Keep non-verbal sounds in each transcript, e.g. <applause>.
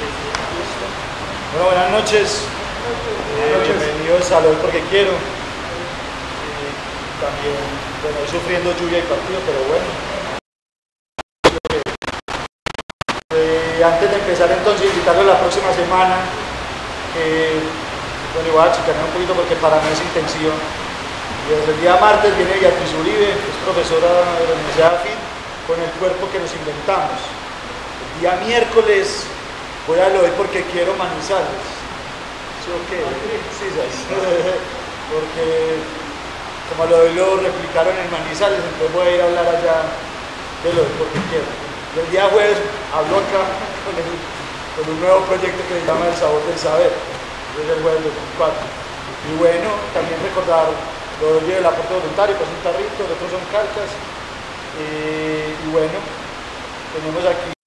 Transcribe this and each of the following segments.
Bueno, buenas noches. Eh, bienvenidos a Lo Porque Quiero. Eh, también, bueno, sufriendo lluvia y partido, pero bueno. Eh, antes de empezar entonces, invitarlo la próxima semana. bueno, igual a chicanear un poquito porque para mí es intensivo. Desde el día martes viene Beatriz Uribe, que es profesora de la Universidad de con el cuerpo que nos inventamos. El día miércoles voy a lo de porque quiero Manizales. ¿Sí o qué? Sí, <laughs> porque como lo de lo replicaron en Manizales, entonces voy a ir a hablar allá de lo de porque quiero. Y el día jueves hablo acá <laughs> con, un nuevo proyecto que se llama El Sabor del Saber. Es el jueves 2004. Y bueno, también recordar lo de el aporte voluntario, pues un tarrito, los otros son calcas. Eh, y bueno, tenemos aquí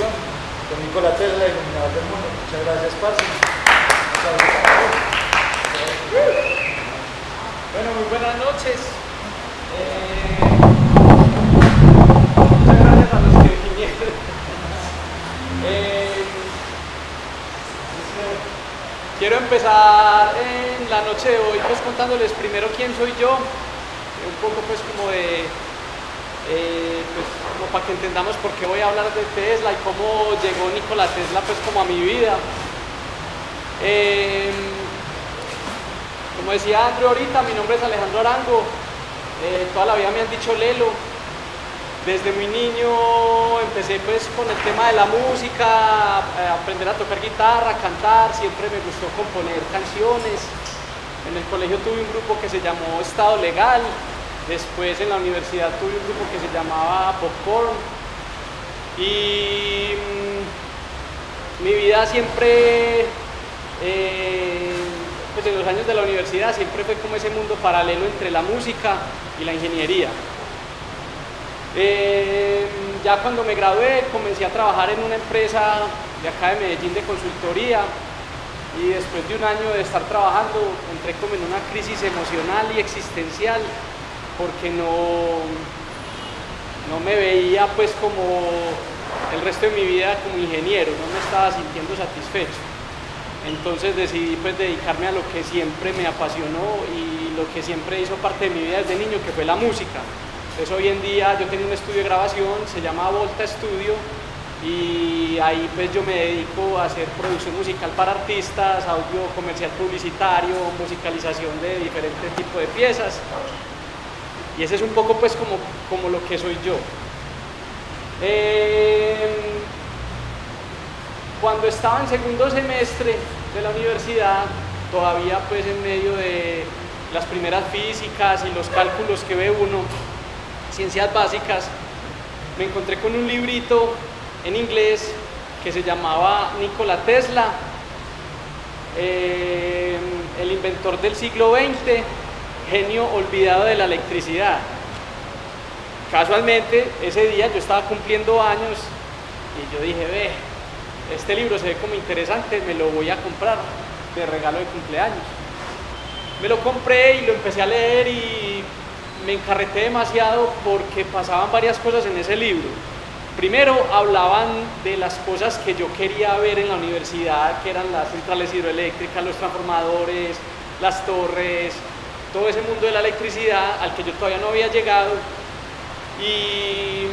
con Nicolás Tesla, iluminador del mundo. Muchas gracias, Parce. Bueno, muy buenas noches. Eh, muchas gracias a los que vinieron. Eh, quiero empezar en la noche de hoy pues contándoles primero quién soy yo, un poco pues como de eh, pues, para que entendamos por qué voy a hablar de Tesla y cómo llegó Nikola Tesla pues como a mi vida. Em, como decía Andrew ahorita, mi nombre es Alejandro Arango, eh, toda la vida me han dicho Lelo. Desde muy niño empecé pues con el tema de la música, aprender a tocar guitarra, cantar, siempre me gustó componer canciones. En el colegio tuve un grupo que se llamó Estado Legal, Después en la universidad tuve un grupo que se llamaba Popcorn y mm, mi vida siempre, eh, pues en los años de la universidad siempre fue como ese mundo paralelo entre la música y la ingeniería. Eh, ya cuando me gradué comencé a trabajar en una empresa de acá de Medellín de consultoría y después de un año de estar trabajando entré como en una crisis emocional y existencial porque no, no me veía pues como el resto de mi vida como ingeniero, no me estaba sintiendo satisfecho. Entonces decidí pues dedicarme a lo que siempre me apasionó y lo que siempre hizo parte de mi vida desde niño, que fue la música. Entonces hoy en día yo tengo un estudio de grabación, se llama Volta Studio, y ahí pues yo me dedico a hacer producción musical para artistas, audio comercial publicitario, musicalización de diferentes tipos de piezas y ese es un poco pues como, como lo que soy yo. Em, cuando estaba en segundo semestre de la universidad, todavía pues en medio de las primeras físicas y los cálculos que ve uno, ciencias básicas, me encontré con un librito en inglés que se llamaba Nikola Tesla, em, el inventor del siglo XX, genio olvidado de la electricidad. Casualmente, ese día yo estaba cumpliendo años y yo dije, ve, este libro se ve como interesante, me lo voy a comprar de regalo de cumpleaños. Me lo compré y lo empecé a leer y me encarreté demasiado porque pasaban varias cosas en ese libro. Primero hablaban de las cosas que yo quería ver en la universidad, que eran las centrales hidroeléctricas, los transformadores, las torres, todo ese mundo de la electricidad al que yo todavía no había llegado y,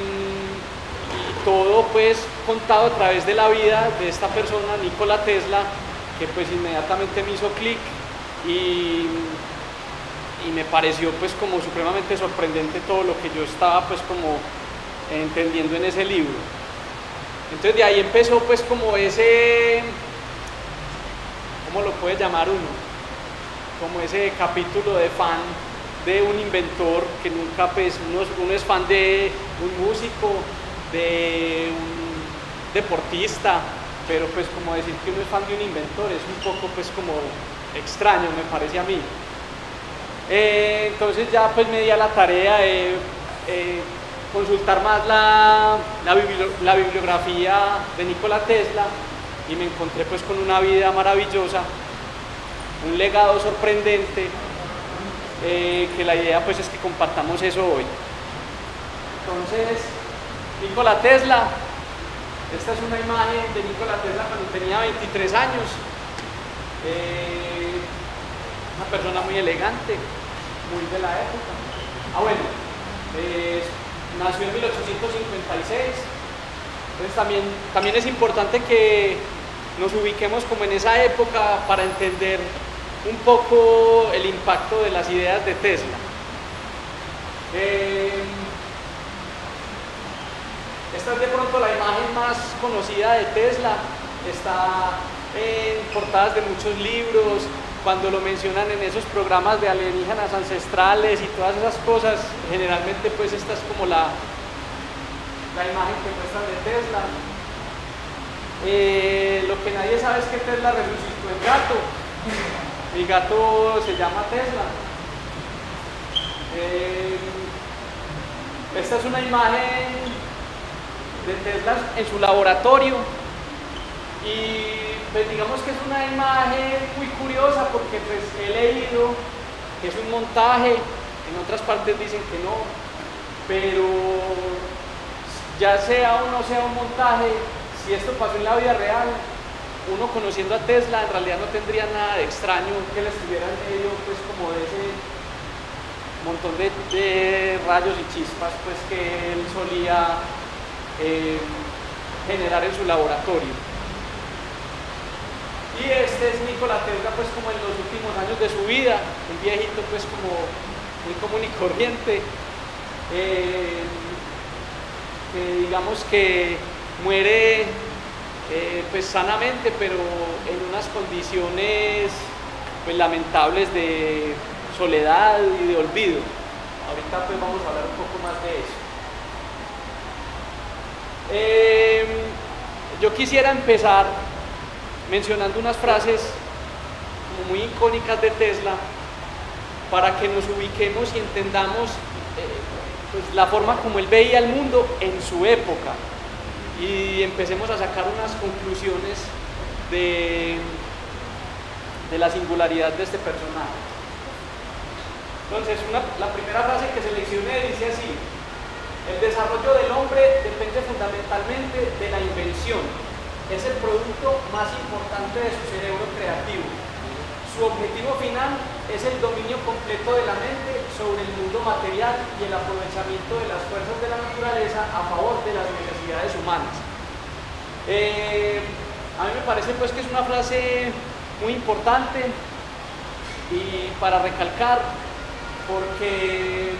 todo pues contado a través de la vida de esta persona, Nikola Tesla, que pues inmediatamente me hizo clic y, y me pareció pues como supremamente sorprendente todo lo que yo estaba pues como entendiendo en ese libro. Entonces de ahí empezó pues como ese, ¿cómo lo puede llamar uno? Como ese capítulo de fan de un inventor que nunca, pues, uno, es fan de un músico, de un deportista, pero pues como decir que uno es fan de un inventor es un poco pues como extraño, me parece a mí. Eh, entonces ya pues me di a la tarea de consultar más la, la bibliografía de Nikola Tesla y me encontré pues con una vida maravillosa un legado sorprendente, eh, que la idea pues es que compartamos eso hoy. Entonces, Nikola Tesla, esta es una imagen de Nikola Tesla cuando tenía 23 años. Eh, una persona muy elegante, muy de la época. Ah, bueno, eh, nació en 1856. Entonces también, también es importante que nos ubiquemos como en esa época para entender un poco el impacto de las ideas de Tesla. Eh, esta es de pronto la imagen más conocida de Tesla, está en portadas de muchos libros, cuando lo mencionan en esos programas de alienígenas ancestrales y todas esas cosas, generalmente pues esta es como la, la imagen que muestran de Tesla. Eh, lo que nadie sabe es que Tesla resucitó el gato. Mi gato se llama Tesla. Eh, esta es una imagen de Tesla en su laboratorio. Y pues digamos que es una imagen muy curiosa porque pues he leído que es un montaje, en otras partes dicen que no, pero ya sea o no sea un montaje, si esto pasó en la vida real, uno conociendo a Tesla en realidad no tendría nada de extraño que le estuviera en medio pues como de ese montón de, rayos y chispas pues que él solía eh, generar en su laboratorio. Y este es Nikola Tesla pues como en los últimos años de su vida, un viejito pues como muy común y corriente, eh, digamos que muere eh, pues sanamente, pero en unas condiciones pues lamentables de soledad y de olvido. Ahorita pues vamos a hablar un poco más de eso. Eh, yo quisiera empezar mencionando unas frases muy icónicas de Tesla para que nos ubiquemos y entendamos eh, pues, la forma como él veía el mundo en su época y empecemos a sacar unas conclusiones de, de la singularidad de este personaje. Entonces, la primera frase que seleccioné dice así, el desarrollo del hombre depende fundamentalmente de la invención. Es el producto más importante de su cerebro creativo. Su objetivo final es el dominio completo de la mente sobre el mundo material y el aprovechamiento de las fuerzas de la naturaleza a favor de las necesidades humanas. Eh, a mí me parece pues que es una frase muy importante y para recalcar porque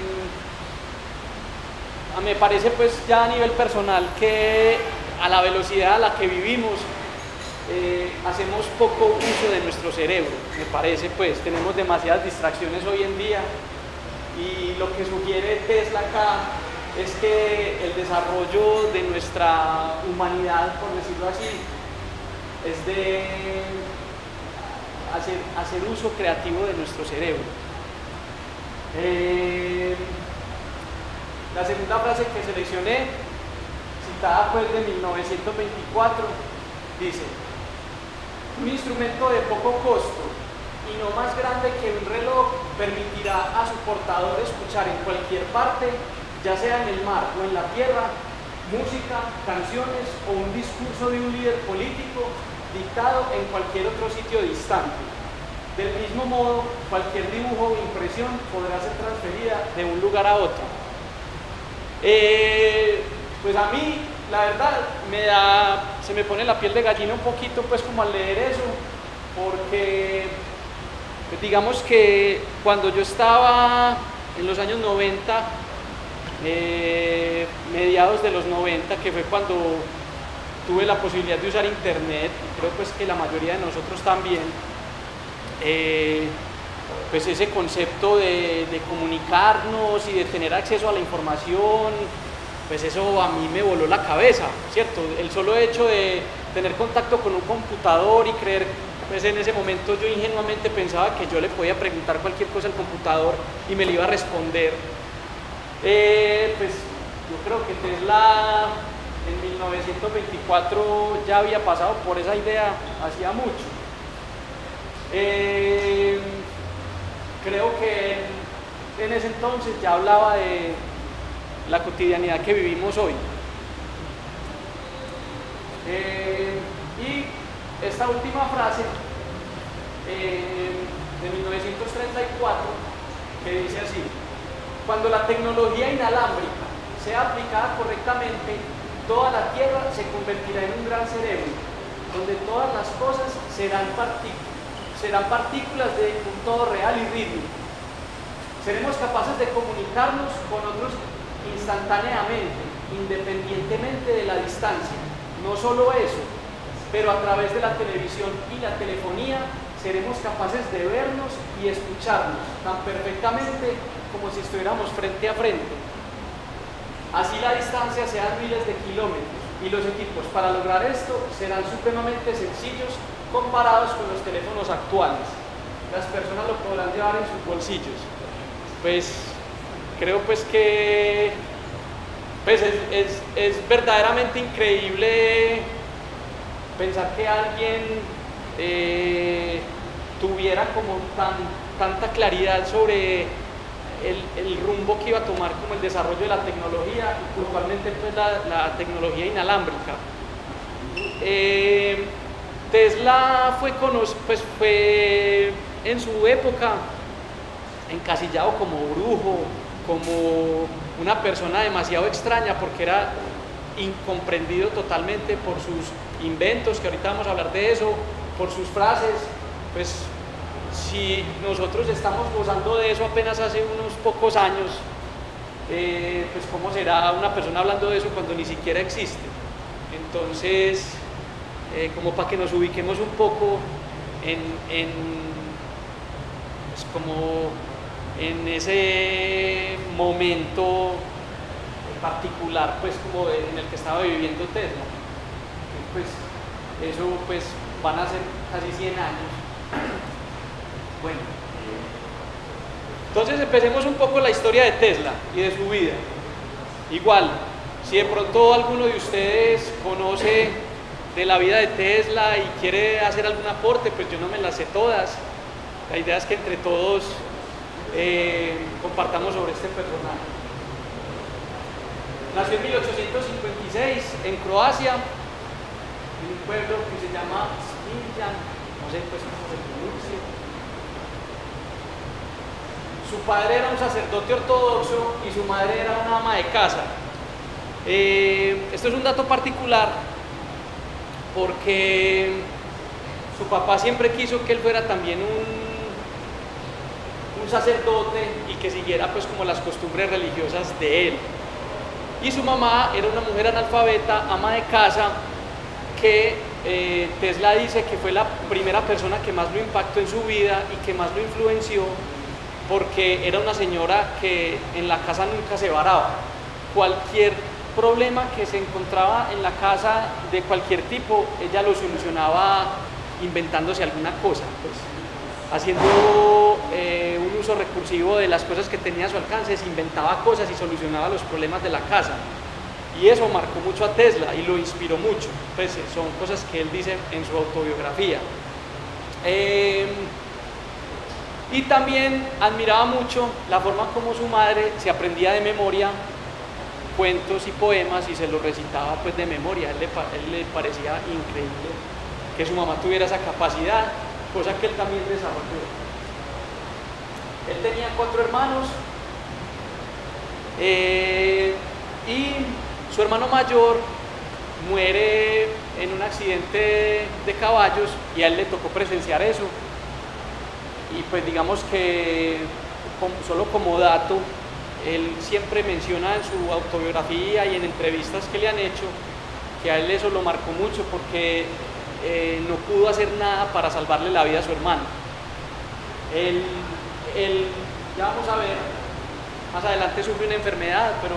me parece pues ya a nivel personal que a la velocidad a la que vivimos eh, hacemos poco uso de nuestro cerebro, me parece pues, tenemos demasiadas distracciones hoy en día y lo que sugiere Tesla acá es que el desarrollo de nuestra humanidad, por decirlo así, es de hacer, hacer uso creativo de nuestro cerebro. Eh, la segunda frase que seleccioné, citada pues de 1924, dice, un instrumento de poco costo y no más grande que un reloj permitirá a su portador escuchar en cualquier parte, ya sea en el mar o en la tierra, música, canciones o un discurso de un líder político dictado en cualquier otro sitio distante. Del mismo modo, cualquier dibujo o impresión podrá ser transferida de un lugar a otro. Eh, pues a mí, la verdad, me da, se me pone la piel de gallina un poquito, pues como al leer eso, porque pues, digamos que cuando yo estaba en los años 90, eh, mediados de los 90, que fue cuando tuve la posibilidad de usar internet, creo pues que la mayoría de nosotros también, eh, pues ese concepto de, comunicarnos y de tener acceso a la información, pues eso a mí me voló la cabeza, ¿cierto? El solo hecho de tener contacto con un computador y creer, pues en ese momento yo ingenuamente pensaba que yo le podía preguntar cualquier cosa al computador y me le iba a responder. Eh, pues yo creo que Tesla en 1924 ya había pasado por esa idea hacía mucho. Eh, creo que en ese entonces ya hablaba de la cotidianidad que vivimos hoy. Eh, y esta última frase eh, de 1934 que dice así, cuando la tecnología inalámbrica sea aplicada correctamente, toda la Tierra se convertirá en un gran cerebro, donde todas las cosas serán, serán partículas de un todo real y ritmo. Seremos capaces de comunicarnos con otros instantáneamente, independientemente de la distancia. No solo eso, pero a través de la televisión y la telefonía seremos capaces de vernos y escucharnos tan perfectamente como si estuviéramos frente a frente. Así la distancia sea miles de kilómetros y los equipos para lograr esto serán supremamente sencillos comparados con los teléfonos actuales. Las personas lo podrán llevar en sus bolsillos. Pues creo pues que pues es, es verdaderamente increíble pensar que alguien eh, tuviera como tan, tanta claridad sobre el, rumbo que iba a tomar como el desarrollo de la tecnología puntualmente pues la, tecnología inalámbrica. Eh, Tesla fue, pues fue en su época encasillado como brujo, como una persona demasiado extraña porque era incomprendido totalmente por sus inventos, que ahorita vamos a hablar de eso, por sus frases, pues si nosotros estamos gozando de eso apenas hace unos pocos años, eh, pues cómo será una persona hablando de eso cuando ni siquiera existe. Entonces, eh, como para que nos ubiquemos un poco en, en pues como en ese momento particular, pues como en el que estaba viviendo Tesla. Pues eso pues van a ser casi 100 años. <clears throat> Bueno, entonces empecemos un poco la historia de Tesla y de su vida. Igual, si de pronto alguno de ustedes conoce de la vida de Tesla y quiere hacer algún aporte, pues yo no me las sé todas. La idea es que entre todos eh, compartamos sobre este personaje. Nació en 1856 en Croacia, en un pueblo que se llama Smiljan, no sé pues cómo se pronuncia. Su padre era un sacerdote ortodoxo y su madre era una ama de casa. Eh, esto es un dato particular porque su papá siempre quiso que él fuera también un sacerdote y que siguiera pues como las costumbres religiosas de él. Y su mamá era una mujer analfabeta, ama de casa, que eh, Tesla dice que fue la primera persona que más lo impactó en su vida y que más lo influenció porque era una señora que en la casa nunca se varaba. Cualquier problema que se encontraba en la casa de cualquier tipo, ella lo solucionaba inventándose alguna cosa. Pues haciendo eh, un recursivo de las cosas que tenía a su alcance, se inventaba cosas y solucionaba los problemas de la casa. Y eso marcó mucho a Tesla y lo inspiró mucho. Pues eh, son cosas que él dice en su autobiografía. Em, y también admiraba mucho la forma como su madre se aprendía de memoria cuentos y poemas y se los recitaba pues de memoria. Él le, él le parecía increíble que su mamá tuviera esa capacidad cosa que él también desarrolló. Él tenía cuatro hermanos eh, y su hermano mayor muere en un accidente de caballos y a él le tocó presenciar eso. Y pues digamos que solo como dato, él siempre menciona en su autobiografía y en entrevistas que le han hecho que a él eso lo marcó mucho porque eh, no pudo hacer nada para salvarle la vida a su hermano. Ya vamos a ver, más adelante sufrió una enfermedad, pero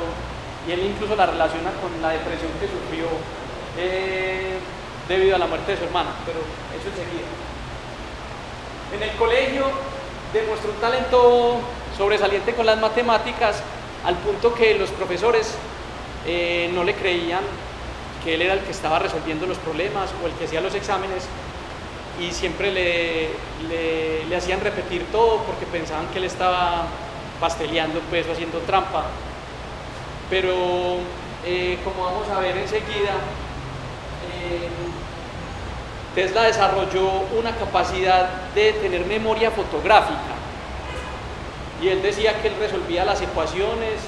y él incluso la relaciona con la depresión que sufrió eh, debido a la muerte de su hermano, pero eso enseguida. En el colegio demostró un talento sobresaliente con las matemáticas al punto que los profesores eh, no le creían que él era el que estaba resolviendo los problemas o el que hacía los exámenes y siempre le, le, hacían repetir todo porque pensaban que él estaba pasteleando pues o haciendo trampa. pero eh, como vamos a ver enseguida, eh, Tesla desarrolló una capacidad de tener memoria fotográfica y él decía que él resolvía las ecuaciones,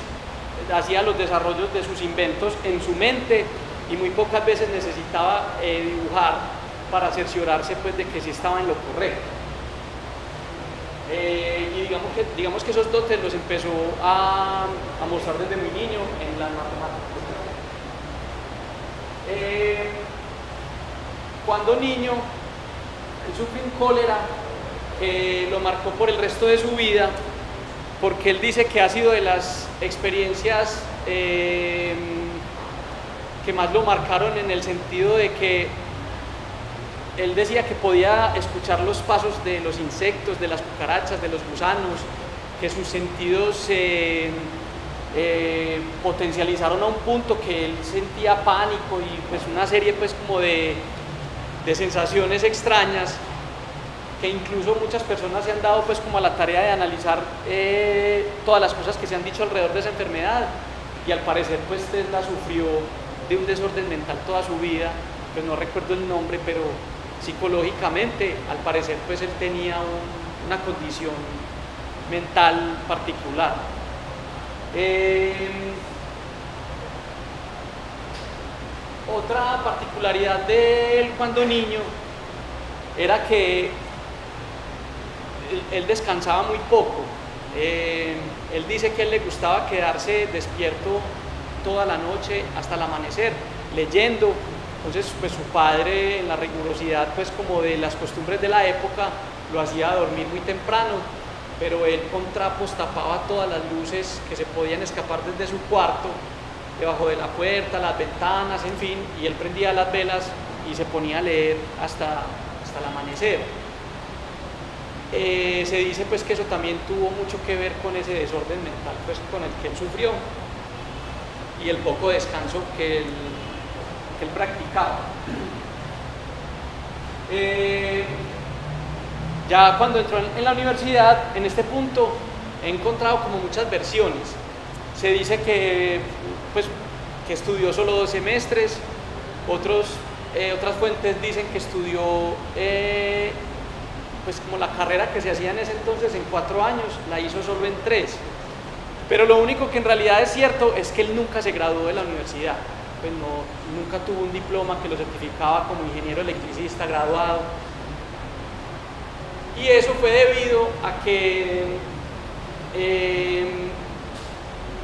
hacía los desarrollos de sus inventos en su mente y muy pocas veces necesitaba eh, dibujar para cerciorarse pues, de que sí estaba en lo correcto. Eh, y digamos que, digamos que esos dotes los empezó a, mostrar desde muy niño en las matemáticas. Eh, cuando niño, él sufrió un cólera que lo marcó por el resto de su vida, porque él dice que ha sido de las experiencias eh, que más lo marcaron en el sentido de que él decía que podía escuchar los pasos de los insectos, de las cucarachas, de los gusanos, que sus sentidos se eh, potencializaron a un punto que él sentía pánico y pues una serie pues como de, sensaciones extrañas que incluso muchas personas se han dado pues como a la tarea de analizar eh, todas las cosas que se han dicho alrededor de esa enfermedad. Y al parecer pues Tesla sufrió de un desorden mental toda su vida, pues no recuerdo el nombre, pero psicológicamente, al parecer, pues él tenía una condición mental particular. Em, otra particularidad de él cuando niño era que él, descansaba muy poco. Em, él dice que él le gustaba quedarse despierto toda la noche hasta el amanecer, leyendo, entonces, pues su padre, en la rigurosidad, pues como de las costumbres de la época, lo hacía dormir muy temprano, pero él con trapos tapaba todas las luces que se podían escapar desde su cuarto, debajo de la puerta, las ventanas, en fin, y él prendía las velas y se ponía a leer hasta, hasta el amanecer. Eh, se dice pues que eso también tuvo mucho que ver con ese desorden mental pues, con el que él sufrió y el poco descanso que él que él practicaba. Eh, ya cuando entró en, la universidad, en este punto, he encontrado como muchas versiones. Se dice que, pues, que estudió solo dos semestres, otros, eh, otras fuentes dicen que estudió eh, pues como la carrera que se hacía en ese entonces en cuatro años, la hizo solo en tres. Pero lo único que en realidad es cierto es que él nunca se graduó de la universidad. Pues no, nunca tuvo un diploma que lo certificaba como ingeniero electricista graduado. Y eso fue debido a que em,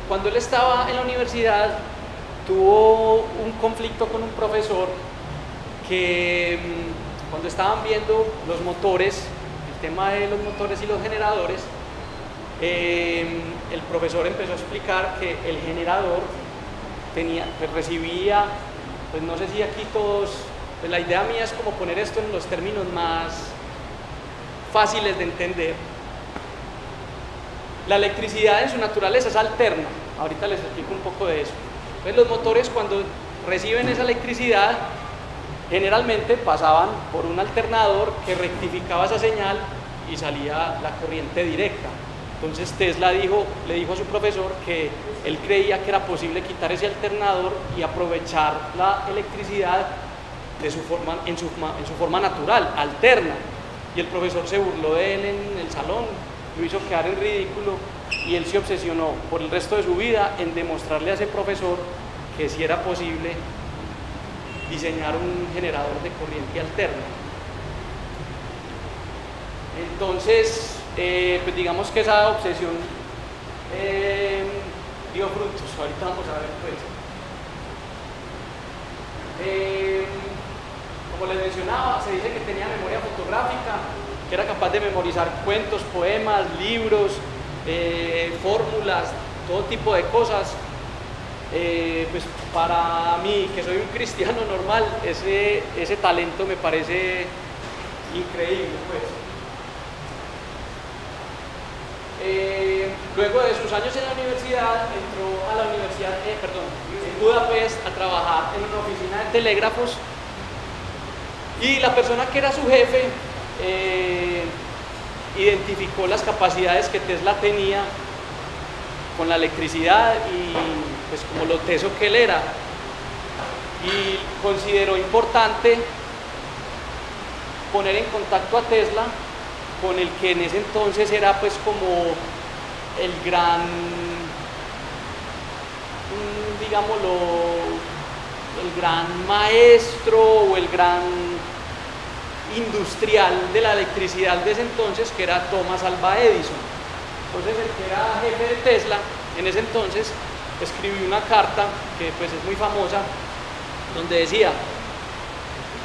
cuando él estaba en la universidad tuvo un conflicto con un profesor que em, cuando estaban viendo los motores, el tema de los motores y los generadores, em, el profesor empezó a explicar que el generador tenía, pues recibía, pues no sé si aquí todos, pues la idea mía es como poner esto en los términos más fáciles de entender. La electricidad en su naturaleza es alterna, ahorita les explico un poco de eso. Entonces los motores cuando reciben esa electricidad generalmente pasaban por un alternador que rectificaba esa señal y salía la corriente directa. Entonces Tesla dijo, le dijo a su profesor que él creía que era posible quitar ese alternador y aprovechar la electricidad de su forma, en, su, en su forma natural, alterna. Y el profesor se burló de él en el salón, lo hizo quedar en ridículo y él se obsesionó por el resto de su vida en demostrarle a ese profesor que sí era posible diseñar un generador de corriente alterna. Entonces, eh, pues digamos que esa obsesión eh, dio frutos. Ahorita vamos a ver pues. Eh, como les mencionaba, se dice que tenía memoria fotográfica, que era capaz de memorizar cuentos, poemas, libros, fórmulas, todo tipo de cosas. pues para mí, que soy un <laughs> cristiano normal, ese, ese talento me parece increíble. Pues. Eh, luego de sus años en la universidad, entró a la universidad, eh, perdón, en Budapest a trabajar en una oficina de telégrafos y la persona que era su jefe eh, identificó las capacidades que Tesla tenía con la electricidad y pues como lo teso que él era. Y consideró importante poner en contacto a Tesla con el que en ese entonces era pues como el gran, mm, digámoslo, el gran maestro o el gran industrial de la electricidad de ese entonces, que era Thomas Alva Edison. Entonces el que era jefe de Tesla en ese entonces escribió una carta que pues es muy famosa, donde decía,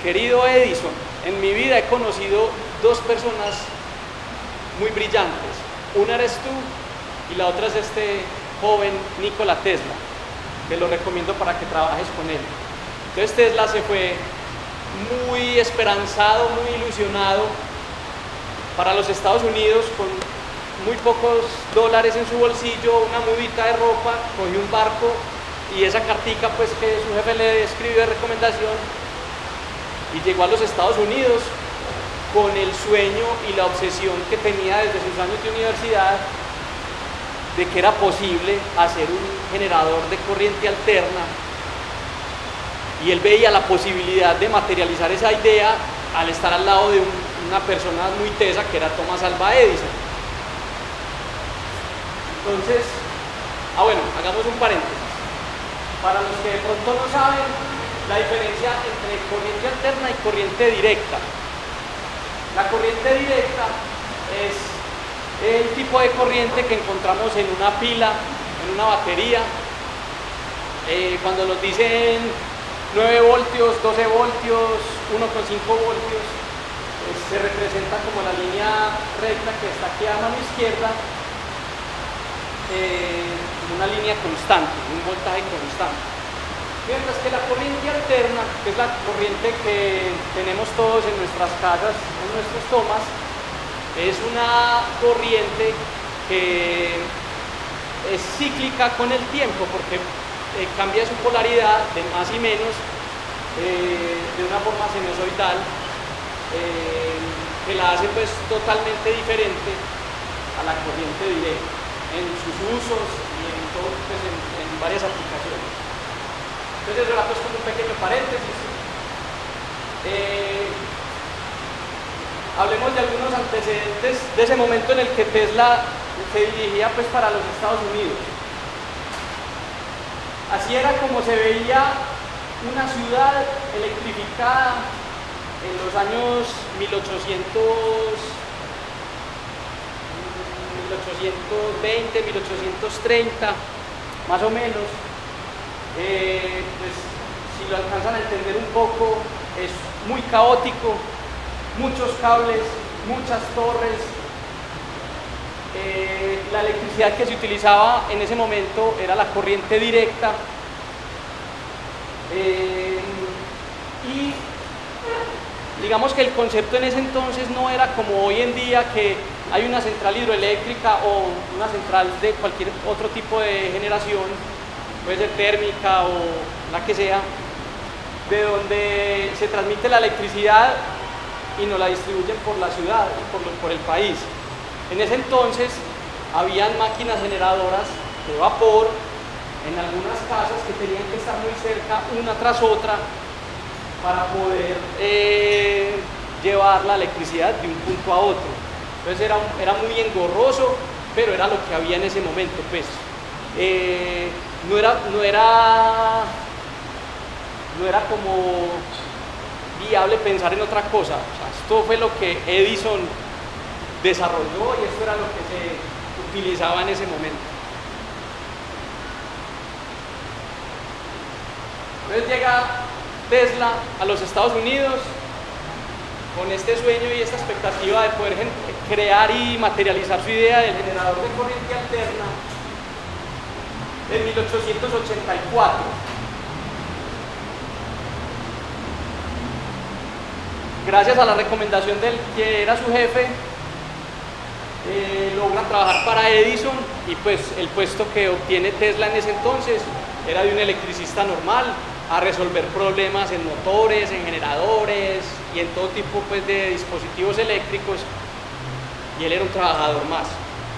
querido Edison, en mi vida he conocido dos personas muy brillantes. Una eres tú y la otra es este joven Nikola Tesla. Te lo recomiendo para que trabajes con él. Entonces Tesla se fue muy esperanzado, muy ilusionado para los Estados Unidos con muy pocos dólares en su bolsillo, una mudita de ropa, cogió un barco y esa cartica pues que su jefe le escribió de recomendación y llegó a los Estados Unidos con el sueño y la obsesión que tenía desde sus años de universidad de que era posible hacer un generador de corriente alterna y él veía la posibilidad de materializar esa idea al estar al lado de una persona muy tesa que era Thomas Alva Edison. Entonces, ah bueno, hagamos un paréntesis. Para los que de pronto no saben la diferencia entre corriente alterna y corriente directa. La corriente directa es el tipo de corriente que encontramos en una pila, en una batería. Eh, cuando nos dicen 9 voltios, 12 voltios, 1,5 voltios, pues, se representa como la línea recta que está aquí a mano izquierda, eh, una línea constante, un voltaje constante. Mientras que la corriente alterna, que es la corriente que tenemos todos en nuestras casas, en nuestros tomas, es una corriente que es cíclica con el tiempo porque eh, cambia su polaridad de más y menos eh, de una forma sinusoidal eh, que la hace pues totalmente diferente a la corriente directa en sus usos y en, pues, en varias aplicaciones. Entonces eso era pues como un pequeño paréntesis. Eh, hablemos de algunos antecedentes de ese momento en el que Tesla se dirigía pues para los Estados Unidos. Así era como se veía una ciudad electrificada en los años 1800, 1820, 1830, más o menos. Eh, pues si lo alcanzan a entender un poco, es muy caótico, muchos cables, muchas torres. Eh, la electricidad que se utilizaba en ese momento era la corriente directa. Eh, y digamos que el concepto en ese entonces no era como hoy en día que hay una central hidroeléctrica o una central de cualquier otro tipo de generación puede ser térmica o la que sea, de donde se transmite la electricidad y nos la distribuyen por la ciudad y por, el país. En ese entonces habían máquinas generadoras de vapor en algunas casas que tenían que estar muy cerca una tras otra para poder eh, llevar la electricidad de un punto a otro. Entonces era, era muy engorroso, pero era lo que había en ese momento. Pues. Eh, no era, no era, no era como viable pensar en otra cosa. esto fue lo que Edison desarrolló y esto era lo que se utilizaba en ese momento. Entonces llega Tesla a los Estados Unidos con este sueño y esta expectativa de poder crear y materializar su idea del generador de corriente alterna en 1884. Gracias a la recomendación del que era su jefe, eh, logran trabajar para Edison y pues el puesto que obtiene Tesla en ese entonces era de un electricista normal a resolver problemas en motores, en generadores y en todo tipo pues, de dispositivos eléctricos y él era un trabajador más.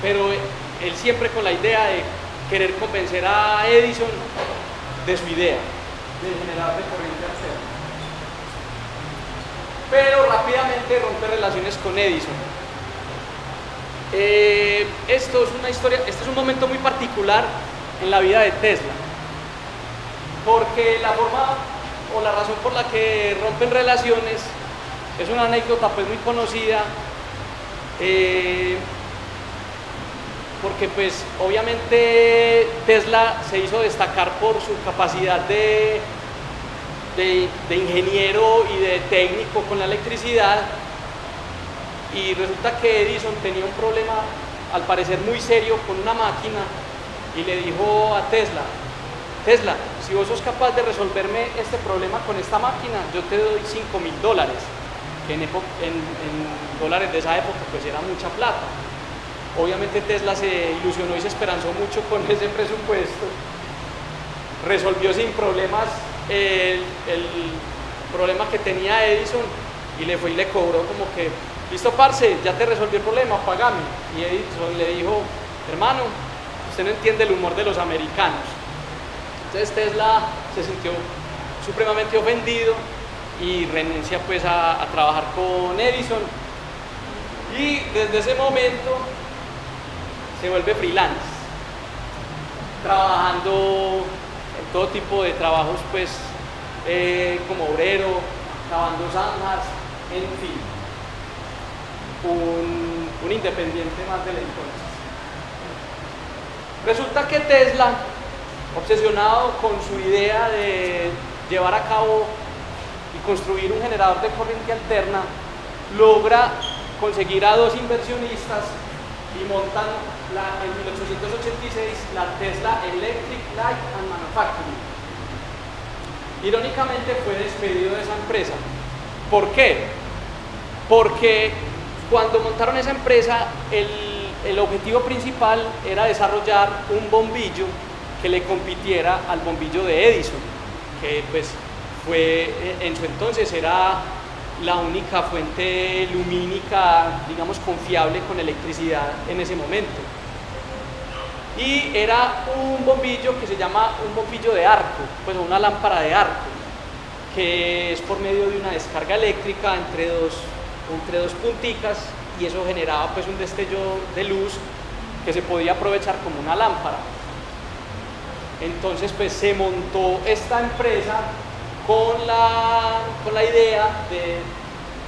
Pero él siempre con la idea de querer convencer a Edison de su idea de generar de corriente alterna. Pero rápidamente rompe relaciones con Edison. Eh, esto es una historia, este es un momento muy particular en la vida de Tesla, porque la forma o la razón por la que rompen relaciones es una anécdota pues muy conocida, eh, porque pues obviamente Tesla se hizo destacar por su capacidad de, de, ingeniero y de técnico con la electricidad, y resulta que Edison tenía un problema al parecer muy serio con una máquina y le dijo a Tesla, Tesla, si vos sos capaz de resolverme este problema con esta máquina, yo te doy 5 mil dólares, que en, dólares de esa época pues era mucha plata. Obviamente Tesla se ilusionó y se esperanzó mucho con ese presupuesto, resolvió sin problemas el, problema que tenía Edison y le fue y le cobró como que listo, parce, ya te resolví el problema, pagame. Y Edison le dijo, hermano, usted no entiende el humor de los americanos. Entonces Tesla se sintió supremamente ofendido y renuncia pues a, trabajar con Edison. Y desde ese momento se vuelve freelance, trabajando en todo tipo de trabajos pues eh, como obrero, lavando zanjas, en fin un, independiente más del entonces. Resulta que Tesla, obsesionado con su idea de llevar a cabo y construir un generador de corriente alterna, logra conseguir a dos inversionistas y montan la, en 1886 la Tesla Electric Light and Manufacturing. Irónicamente fue despedido de esa empresa. ¿Por qué? Porque cuando montaron esa empresa, el, objetivo principal era desarrollar un bombillo que le compitiera al bombillo de Edison, que pues fue en su entonces era la única fuente lumínica, digamos, confiable con electricidad en ese momento. Y era un bombillo que se llama un bombillo de arco, pues una lámpara de arco, que es por medio de una descarga eléctrica entre dos entre dos punticas y eso generaba pues un destello de luz que se podía aprovechar como una lámpara. Entonces pues se montó esta empresa con la, con la idea de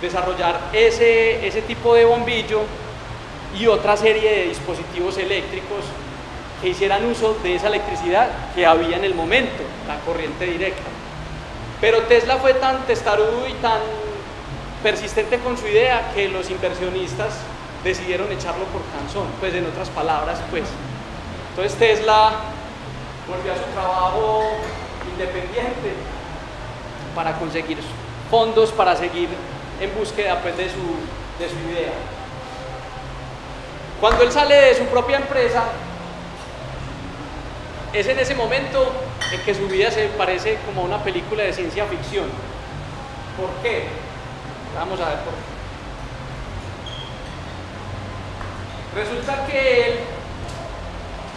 desarrollar ese, ese tipo de bombillo y otra serie de dispositivos eléctricos que hicieran uso de esa electricidad que había en el momento, la corriente directa. Pero Tesla fue tan testarudo y tan persistente con su idea que los inversionistas decidieron echarlo por canzón, pues en otras palabras, pues. Entonces Tesla volvió a su trabajo independiente para conseguir fondos para seguir en búsqueda pues, de, su, de su idea. Cuando él sale de su propia empresa, es en ese momento en que su vida se parece como una película de ciencia ficción. ¿Por qué? Vamos a ver por qué. Resulta que él,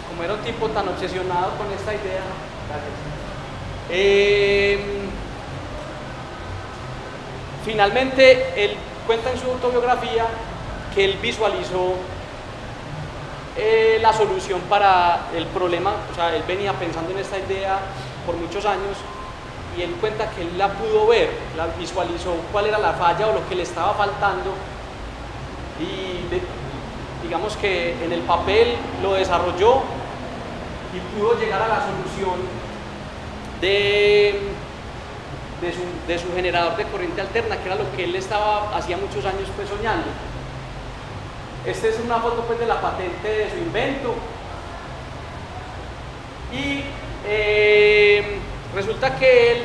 como era un tipo tan obsesionado con esta idea, em, finalmente él cuenta en su autobiografía que él visualizó eh, la solución para el problema, o sea, él venía pensando en esta idea por muchos años y él cuenta que él la pudo ver, la visualizó cuál era la falla o lo que le estaba faltando y digamos que en el papel lo desarrolló y pudo llegar a la solución de, de, su, generador de corriente alterna, que era lo que él estaba hacía muchos años pues soñando. Esta es una foto pues de la patente de su invento y eh, Resulta que él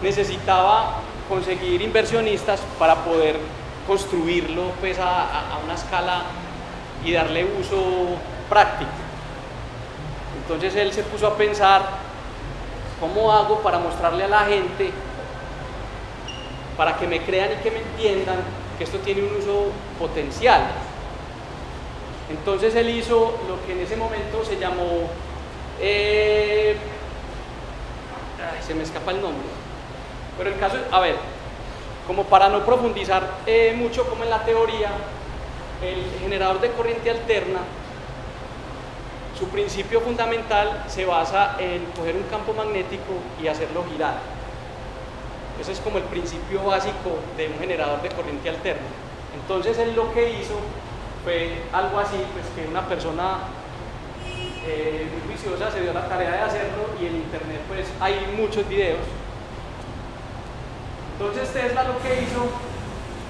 necesitaba conseguir inversionistas para poder construirlo pues, a, una escala y darle uso práctico. Entonces él se puso a pensar, ¿cómo hago para mostrarle a la gente, para que me crean y que me entiendan que esto tiene un uso potencial? Entonces él hizo lo que en ese momento se llamó eh, se me escapa el nombre. Pero el caso, a ver, como para no profundizar eh, mucho como en la teoría, el generador de corriente alterna, su principio fundamental se basa en coger un campo magnético y hacerlo girar. Ese es como el principio básico de un generador de corriente alterna. Entonces él lo que hizo fue algo así, pues que una persona eh, muy juiciosa se dio la tarea de hacerlo y en internet pues hay muchos videos. Entonces Tesla lo que hizo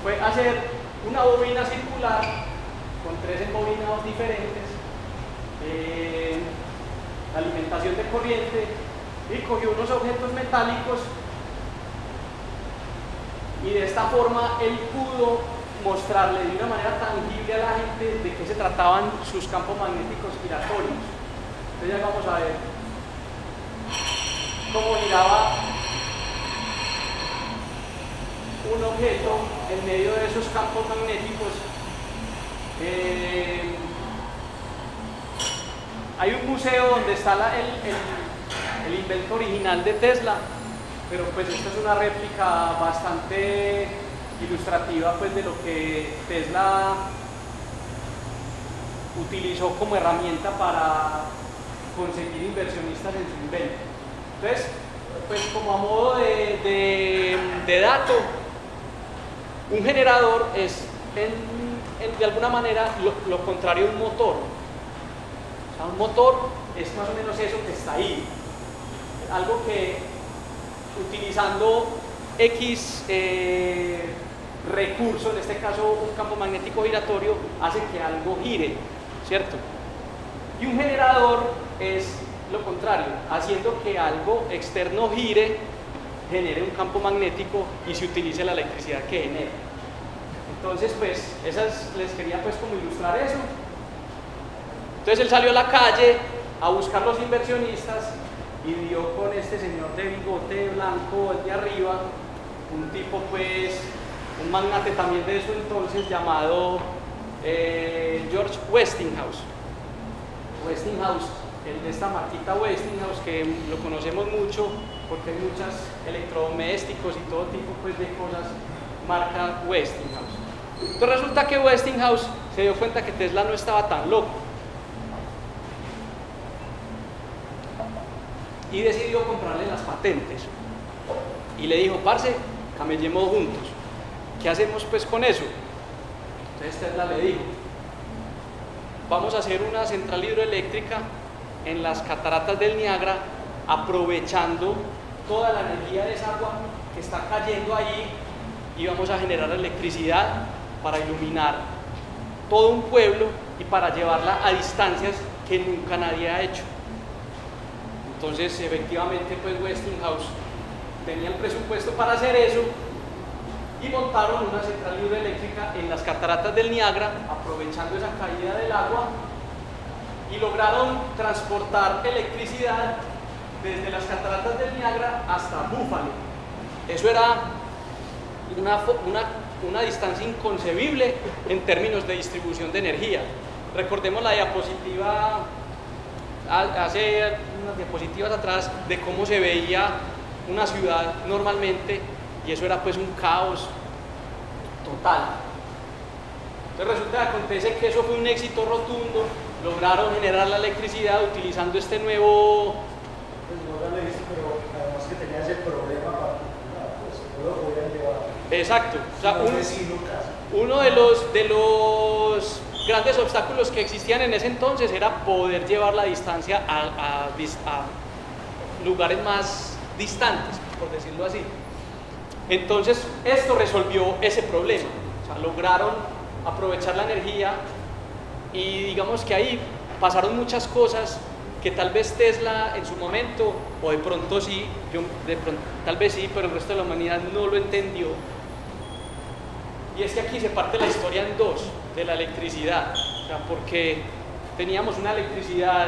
fue hacer una bobina circular con tres embobinados diferentes, eh, alimentación de corriente y cogió unos objetos metálicos y de esta forma él pudo mostrarle de una manera tangible a la gente de qué se trataban sus campos magnéticos giratorios. Entonces ya vamos a ver cómo giraba un objeto en medio de esos campos magnéticos. Eh, hay un museo donde está el, el invento original de Tesla, pero pues esta es una réplica bastante ilustrativa pues de lo que Tesla utilizó como herramienta para conseguir inversionistas en su invento. Entonces, pues como a modo de, de, dato, un generador es de alguna manera lo, contrario a un motor. O sea, un motor es más o menos eso que está ahí. Algo que utilizando X eh, recurso, en este caso un campo magnético giratorio, hace que algo gire, ¿cierto? Y un generador es lo contrario, haciendo que algo externo gire, genere un campo magnético y se utilice la electricidad que genera. Entonces, pues, esas les quería pues como ilustrar eso. Entonces él salió a la calle a buscar los inversionistas y vio con este señor de bigote blanco, de arriba, un tipo pues un magnate también de eso entonces llamado eh, George Westinghouse. Westinghouse, el de esta marquita Westinghouse que lo conocemos mucho porque hay muchos electrodomésticos y todo tipo pues, de cosas marca Westinghouse. Entonces resulta que Westinghouse se dio cuenta que Tesla no estaba tan loco y decidió comprarle las patentes y le dijo, parce, camellemos juntos. ¿Qué hacemos pues con eso? Entonces Tesla le dijo, vamos a hacer una central hidroeléctrica en las cataratas del Niágara aprovechando toda la energía de esa agua que está cayendo allí y vamos a generar electricidad para iluminar todo un pueblo y para llevarla a distancias que nunca nadie ha hecho. Entonces, efectivamente, pues Westinghouse tenía el presupuesto para hacer eso y montaron una central hidroeléctrica en las cataratas del Niágara, aprovechando esa caída del agua, y lograron transportar electricidad desde las cataratas del Niágara hasta Búfalo. Eso era una, una, una distancia inconcebible en términos de distribución de energía. Recordemos la diapositiva hace unas diapositivas atrás de cómo se veía una ciudad normalmente y eso era pues un caos total. Entonces resulta que acontece que eso fue un éxito rotundo, lograron generar la electricidad utilizando este nuevo... Pues no pero además que tenía ese problema particular, pues no lo podían llevar. Exacto. O sea, Un uno de los, de los grandes obstáculos que existían en ese entonces era poder llevar la distancia a, a dis- a lugares más distantes, por decirlo así. Entonces, esto resolvió ese problema. O sea, lograron aprovechar la energía y digamos que ahí pasaron muchas cosas que tal vez Tesla en su momento, o de pronto sí, yo de pronto, tal vez sí, pero el resto de la humanidad no lo entendió. Y es que aquí se parte la historia en dos, de la electricidad, o sea, porque teníamos una electricidad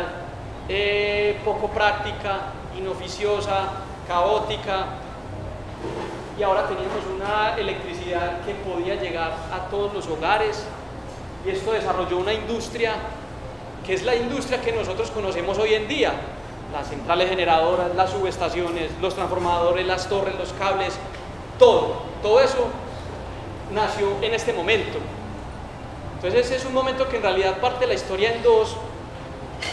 eh, poco práctica, inoficiosa, caótica, y ahora teníamos una electricidad que podía llegar a todos los hogares, y esto desarrolló una industria que es la industria que nosotros conocemos hoy en día, las centrales generadoras, las subestaciones, los transformadores, las torres, los cables, todo, todo eso nació en este momento. Entonces ese es un momento que en realidad parte la historia en dos,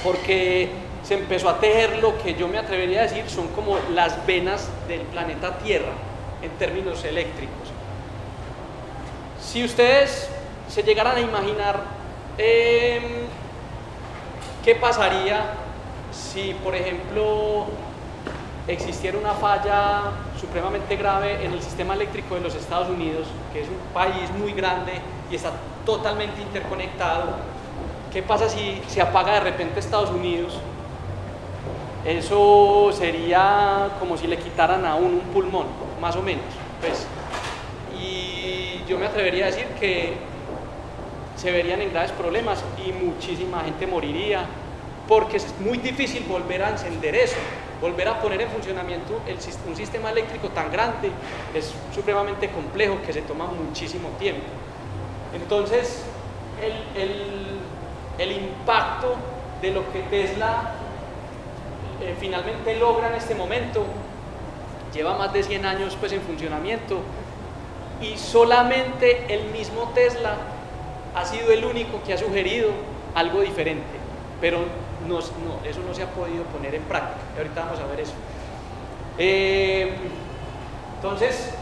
porque se empezó a tejer lo que yo me atrevería a decir son como las venas del planeta Tierra en términos eléctricos. Si ustedes se llegaran a imaginar em, qué pasaría si, por ejemplo, existiera una falla supremamente grave en el sistema eléctrico de los Estados Unidos, que es un país muy grande y está totalmente interconectado, ¿qué pasa si se apaga de repente Estados Unidos? Eso sería como si le quitaran a un pulmón, más o menos. Pues. Y yo me atrevería a decir que se verían en graves problemas y muchísima gente moriría, porque es muy difícil volver a encender eso, volver a poner en funcionamiento un sistema eléctrico tan grande, es supremamente complejo que se toma muchísimo tiempo. Entonces, el, impacto de lo que Tesla eh, finalmente logra en este momento lleva más de 100 años pues, en funcionamiento y solamente el mismo Tesla ha sido el único que ha sugerido algo diferente, pero no, eso no se ha podido poner en práctica. Ahorita vamos a ver eso. Eh, entonces,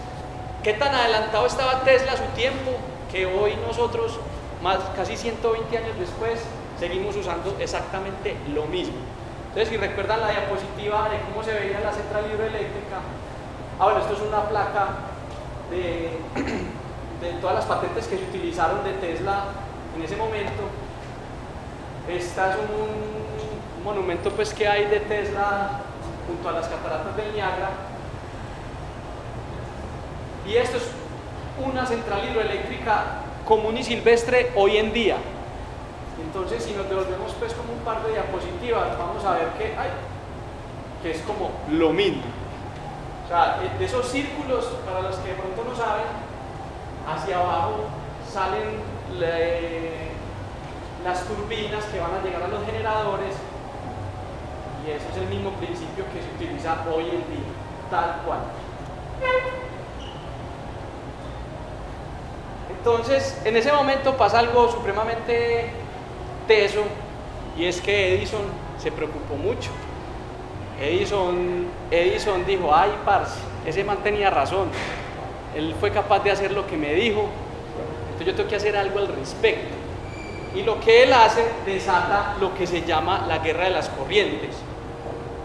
¿qué tan adelantado estaba Tesla a su tiempo que hoy nosotros, más casi 120 años después, seguimos usando exactamente lo mismo? Entonces, si recuerdan la diapositiva de cómo se veía la central hidroeléctrica, ah, bueno, esto es una placa de, <clears throat> todas las patentes que se utilizaron de Tesla en ese momento. Esta es un monumento pues que hay de Tesla junto a las cataratas del Niágara. Y esto es una central hidroeléctrica común y silvestre hoy en día. Entonces, si nos devolvemos pues como un par de diapositivas, vamos a ver que, hay, que es como lo mismo. O sea, de esos círculos, para los que de pronto no saben, hacia abajo salen las turbinas que van a llegar a los generadores y ese es el mismo principio que se utiliza hoy en día, tal cual. Entonces, en ese momento pasa algo supremamente teso y es que Edison se preocupó mucho. Edison, Edison dijo, ay, parce, ese man tenía razón. Él fue capaz de hacer lo que me dijo, entonces yo tengo que hacer algo al respecto. Y lo que él hace desata lo que se llama la guerra de las corrientes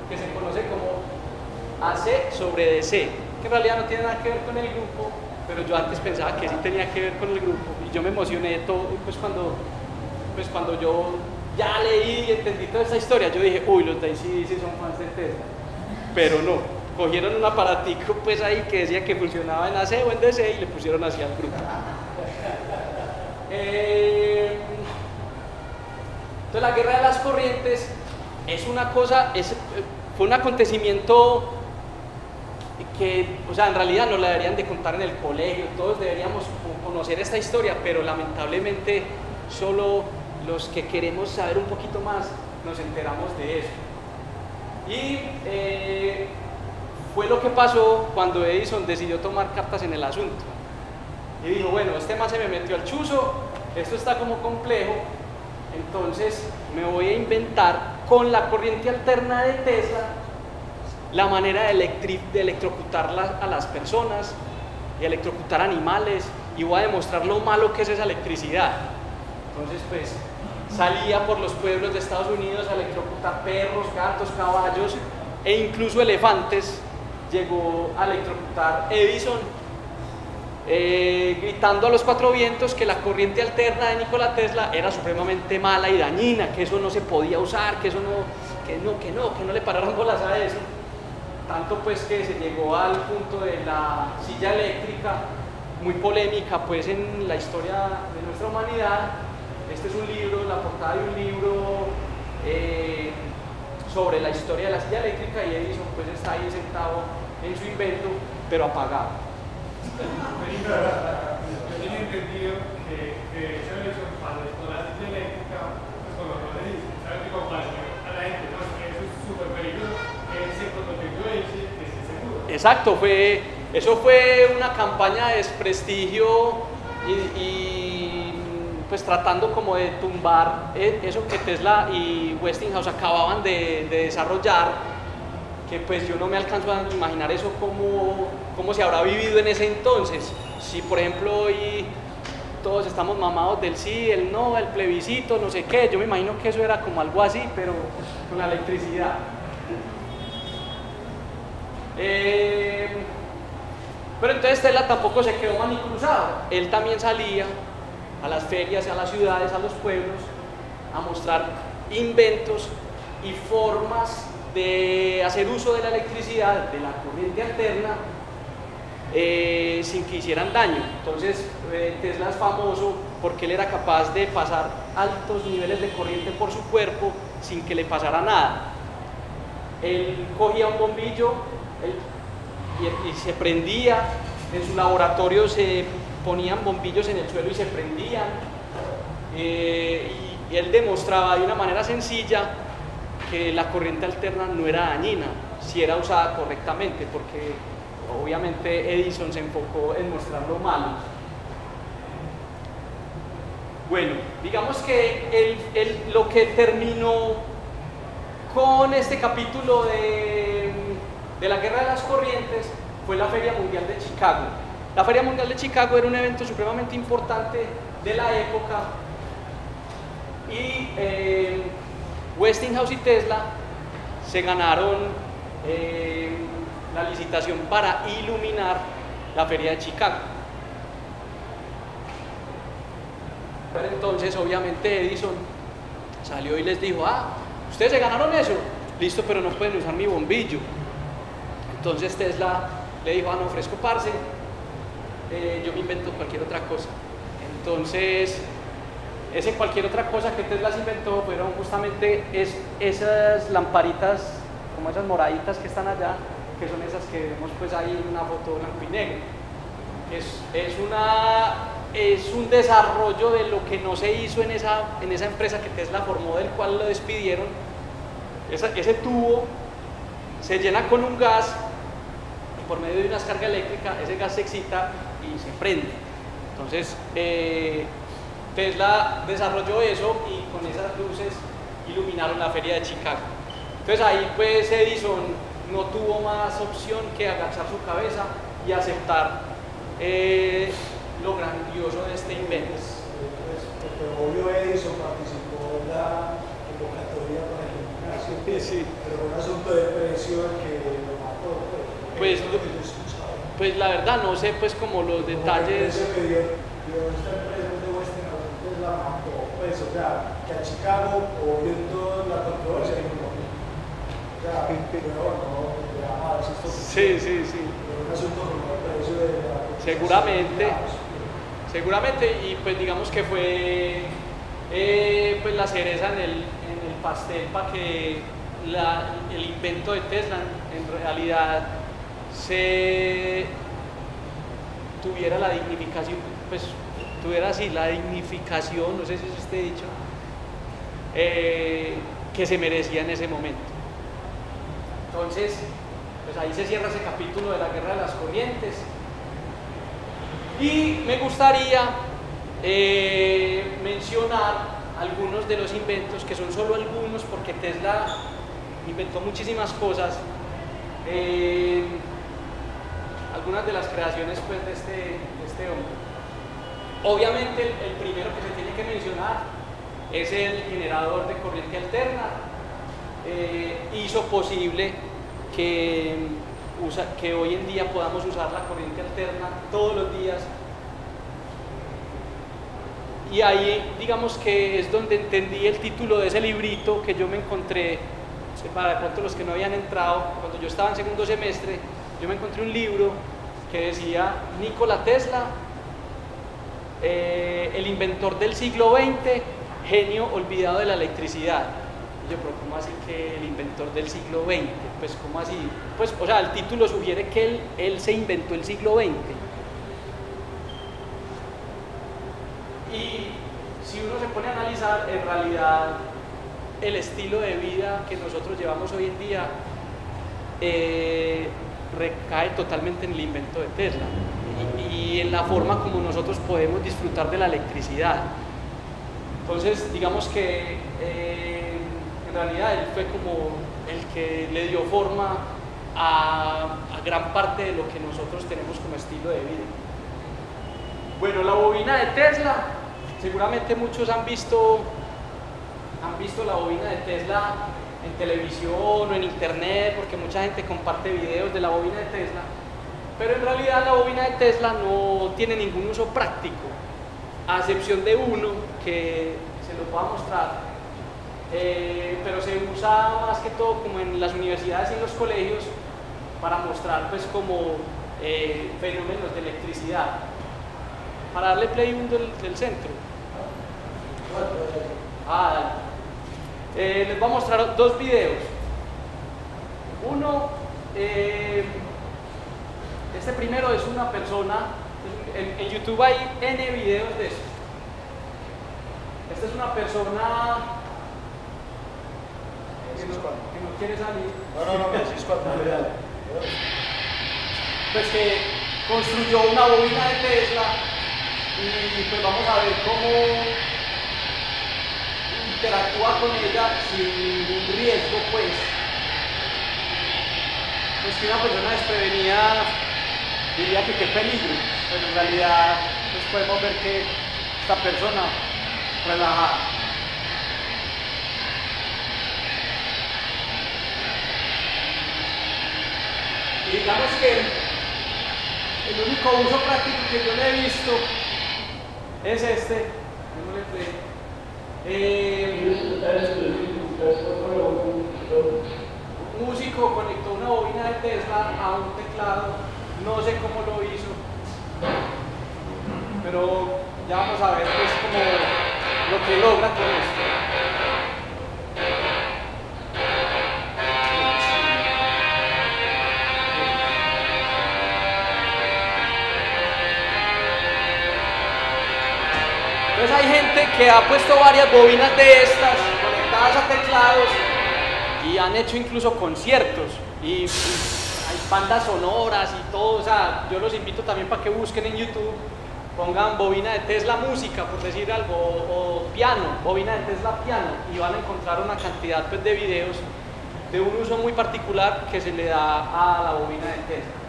que se conoce como AC sobre DC, que en realidad no tiene nada que ver con el grupo, pero yo antes pensaba que sí tenía que ver con el grupo y yo me emocioné todo, pues cuando, pues cuando yo ya leí y entendí toda esta historia, yo dije, uy, los de ACDC son fans de Tesla, pero no, cogieron un aparatico pues ahí que decía que funcionaba en AC o en DC y le pusieron así al grupo. Eh, entonces la guerra de las corrientes es una cosa, es, fue un acontecimiento que, o sea, en realidad no la deberían de contar en el colegio, todos deberíamos conocer esta historia, pero lamentablemente solo los que queremos saber un poquito más nos enteramos de eso. Y eh, fue lo que pasó cuando Edison decidió tomar cartas en el asunto. Y dijo, bueno, este más se me metió al chuzo, esto está como complejo, entonces me voy a inventar con la corriente alterna de Tesla la manera de, electrocutar a las personas y electrocutar animales y voy a demostrar lo malo que es esa electricidad. Entonces pues salía por los pueblos de Estados Unidos a electrocutar perros, gatos, caballos e incluso elefantes. Llegó a electrocutar Edison eh, gritando a los cuatro vientos que la corriente alterna de Nikola Tesla era supremamente mala y dañina, que eso no se podía usar, que eso no, que no, que no, que no le pararon bolas a eso. Tanto pues que se llegó al punto de la silla eléctrica, muy polémica pues en la historia de nuestra humanidad. Este es un libro, la portada de un libro eh, sobre la historia de la silla eléctrica y Edison pues está ahí sentado en su invento, pero apagado. Yo tenía entendido que, que cuando con la eléctrica, pues con los le dice, ¿sabes qué? Como a la gente, no, eso es súper peligroso que él sepa lo que yo hice, que esté seguro. Exacto, fue, eso fue una campaña de desprestigio y, y, pues tratando como de tumbar e- eso que Tesla y Westinghouse acababan de, de desarrollar, que pues yo no me alcanzo a imaginar eso cómo, cómo se habrá vivido en ese entonces. Si por ejemplo hoy todos estamos mamados del sí, el no, el plebiscito, no sé qué, yo me imagino que eso era como algo así, pero con la electricidad. Eh, pero entonces Tesla tampoco se quedó mal ni cruzado. Él también salía a las ferias, a las ciudades, a los pueblos, a mostrar inventos y formas de hacer uso de la electricidad, de la corriente alterna, eh, sin que hicieran daño. Entonces eh, Tesla es famoso porque él era capaz de pasar altos niveles de corriente por su cuerpo sin que le pasara nada. Él cogía un bombillo él- y, y se prendía, en su laboratorio se ponían bombillos en el suelo y se prendían. Eh, y, él demostraba de una manera sencilla que la corriente alterna no era dañina si era usada correctamente, porque obviamente Edison se enfocó en mostrar lo malo. Bueno, digamos que lo que terminó con este capítulo de, de la Guerra de las Corrientes fue la Feria Mundial de Chicago. La Feria Mundial de Chicago era un evento supremamente importante de la época y eh, Westinghouse y Tesla se ganaron eh, la licitación para iluminar la Feria de Chicago. Pero entonces, obviamente, Edison salió y les dijo, ah, ustedes se ganaron eso, listo, pero no pueden usar mi bombillo. Entonces Tesla le dijo, ah, no, fresco parce, eh, yo me invento cualquier otra cosa. Entonces, ese cualquier otra cosa que Tesla se inventó fueron justamente es, esas lamparitas, como esas moraditas que están allá, que son esas que vemos pues ahí en una foto blanco y negro. Es, es, una, es un desarrollo de lo que no se hizo en esa, en esa empresa que Tesla formó, del cual lo despidieron. Esa- ese tubo se llena con un gas y por medio de una descarga eléctrica ese gas se excita y se prende. Entonces, eh, Tesla desarrolló eso y con esas luces iluminaron la feria de Chicago. Entonces ahí pues Edison no tuvo más opción que agachar su cabeza y aceptar eh, lo grandioso de este invento. Pues, porque obvio Edison participó en la convocatoria para gimnasio, Sí, sí. pero un asunto de precio el que lo mató. Pues, Pues la verdad no sé pues como los Como detalles. precio que dio, dio esta empresa de Westinghouse, entonces la mató. Pues, o sea, que a Chicago, obvio en toda la controversia, dijo, no. O sea, pero no, ya, eso es todo. Sí, sí, sí. Un asunto como Seguramente. Seguramente, y pues digamos que fue eh, pues la cereza en el, en el pastel para que la- el invento de Tesla en realidad se tuviera la dignificación, pues tuviera así la dignificación, no sé si es este dicho, eh, que se merecía en ese momento. Entonces, pues ahí se cierra ese capítulo de la guerra de las corrientes. Y me gustaría eh, mencionar algunos de los inventos, que son solo algunos, porque Tesla inventó muchísimas cosas. Eh, algunas de las creaciones pues, de, este, de este hombre. Obviamente el, el primero que se tiene que mencionar es el generador de corriente alterna. Eh, hizo posible que, usa- que hoy en día podamos usar la corriente alterna todos los días. Y ahí digamos que es donde entendí el título de ese librito que yo me encontré, para de pronto los que no habían entrado, cuando yo estaba en segundo semestre, yo me encontré un libro que decía Nikola Tesla, eh, el inventor del siglo XX, genio olvidado de la electricidad. Yo, pero ¿cómo así que el inventor del siglo XX? Pues, ¿cómo así? Pues, o sea, el título sugiere que él, él se inventó el siglo XX. Y si uno se pone a analizar, en realidad el estilo de vida que nosotros llevamos hoy en día eh, recae totalmente en el invento de Tesla y, en la forma como nosotros podemos disfrutar de la electricidad. Entonces, digamos que eh, en realidad él fue como el que le dio forma a, a gran parte de lo que nosotros tenemos como estilo de vida. Bueno, la bobina de Tesla, seguramente muchos han visto, han visto la bobina de Tesla en televisión o en internet, porque mucha gente comparte videos de la bobina de Tesla, pero en realidad la bobina de Tesla no tiene ningún uso práctico, a excepción de uno que se los voy a mostrar, eh, pero se usa más que todo como en las universidades y en los colegios para mostrar pues como eh, fenómenos de electricidad. Para darle play un del, del centro. Ah, dale. Eh, les voy a mostrar dos videos. Uno, eh, este primero es una persona, en, en YouTube hay N videos de eso. Esta es una persona que no, que no quiere salir. No, no, no, vean. <laughs> pues que construyó una bobina de Tesla y pues vamos a ver cómo interactúa con ella sin ningún riesgo pues. Pues que una persona desprevenida diría que qué peligro pero en realidad pues podemos ver que esta persona relajada y digamos que el único uso práctico que yo le he visto es este. Eh, un músico conectó una bobina de Tesla a un teclado, no sé cómo lo hizo, pero ya vamos a ver pues como lo que logra con esto. Entonces hay gente que ha puesto varias bobinas de estas conectadas a teclados y han hecho incluso conciertos y, hay bandas sonoras y todo, o sea, yo los invito también para que busquen en YouTube, pongan bobina de Tesla música, por decir algo, o, o piano, bobina de Tesla piano y van a encontrar una cantidad pues, de videos de un uso muy particular que se le da a la bobina de Tesla.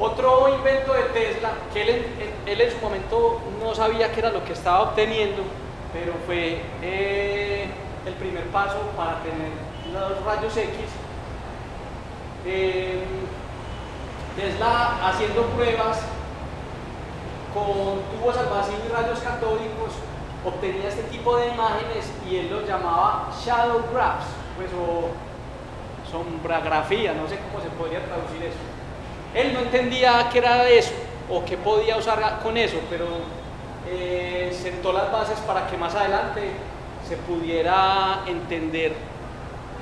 Otro invento de Tesla, que él en, su momento no sabía qué era lo que estaba obteniendo, pero fue eh, el primer paso para tener los rayos X. Eh, Tesla haciendo pruebas con tubos al vacío y rayos catódicos obtenía este tipo de imágenes y él los llamaba shadow graphs, pues o sombrografía, no sé cómo se podría traducir eso. Él no entendía qué era eso o qué podía usar con eso, pero eh, sentó las bases para que más adelante se pudiera entender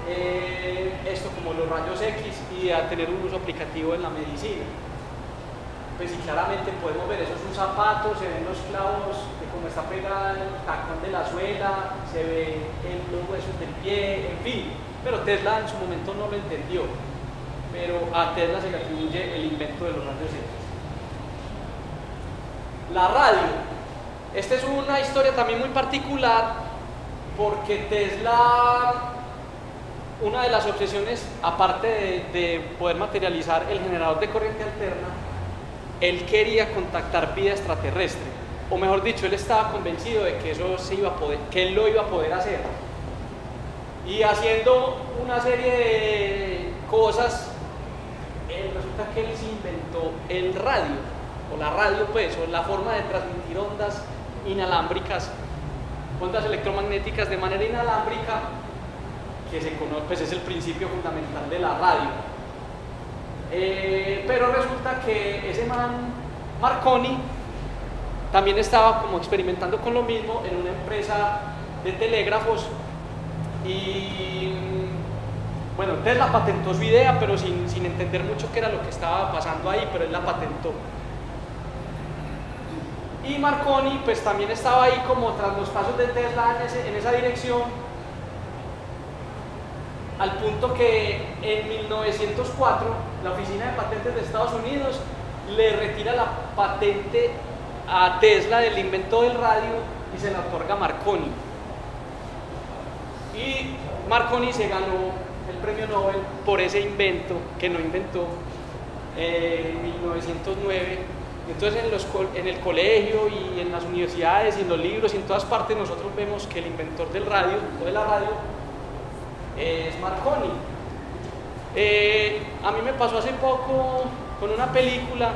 eh, esto como los rayos X y a tener un uso aplicativo en la medicina. Pues sí, claramente podemos ver, eso es un zapato, se ven los clavos de cómo está pegado el tacón de la suela, se ve en los huesos del pie, en fin. Pero Tesla en su momento no lo entendió pero a Tesla se le atribuye el invento de los X. La radio. Esta es una historia también muy particular porque Tesla, una de las obsesiones, aparte de, de poder materializar el generador de corriente alterna, él quería contactar vida extraterrestre. O mejor dicho, él estaba convencido de que eso se iba a poder, que él lo iba a poder hacer. Y haciendo una serie de cosas resulta que él se inventó el radio, o la radio pues, o la forma de transmitir ondas inalámbricas, ondas electromagnéticas de manera inalámbrica, que se conoce, pues es el principio fundamental de la radio. Eh, pero resulta que ese man, Marconi, también estaba como experimentando con lo mismo en una empresa de telégrafos y bueno, Tesla patentó su idea, pero sin, sin, entender mucho qué era lo que estaba pasando ahí, pero él la patentó. Y Marconi, pues también estaba ahí como tras los pasos de Tesla en, en esa dirección, al punto que en 1904 la Oficina de Patentes de Estados Unidos le retira la patente a Tesla del invento del radio y se la otorga a Marconi. Y Marconi se ganó el premio Nobel por ese invento que no inventó eh, en 1909. Entonces en, los, en el colegio y en las universidades y en los libros y en todas partes nosotros vemos que el inventor del radio o de la radio es Marconi. Eh, a mí me pasó hace poco con una película,